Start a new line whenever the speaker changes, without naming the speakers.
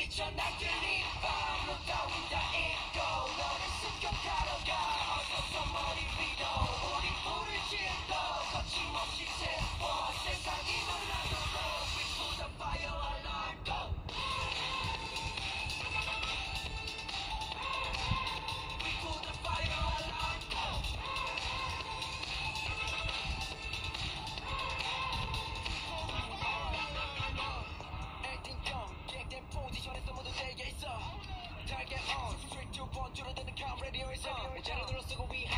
Bitch, I'm not getting involved, no doubt, you want to the radio is.